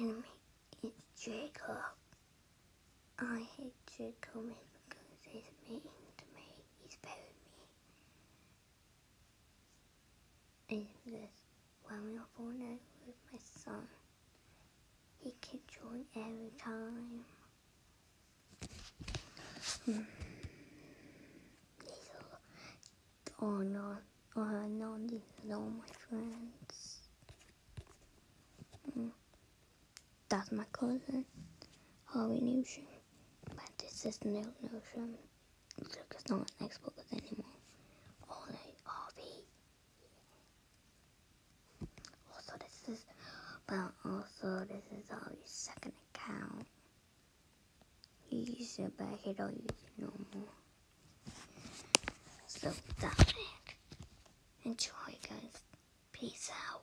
name is Draco. I hate Draco because he's mean to me. He's very mean. And this, when we were born out with my son, he kept drawing every time. Mm. Oh no, oh no, these are all my friends. That's my cousin, Harvey Newsham. But this is no Newsham. Look, it's not an Xbox anymore. Only Harvey. Also, this is, but also this is Harvey's second account. He used it, but he don't use it no more. So that's it. Enjoy, guys. Peace out.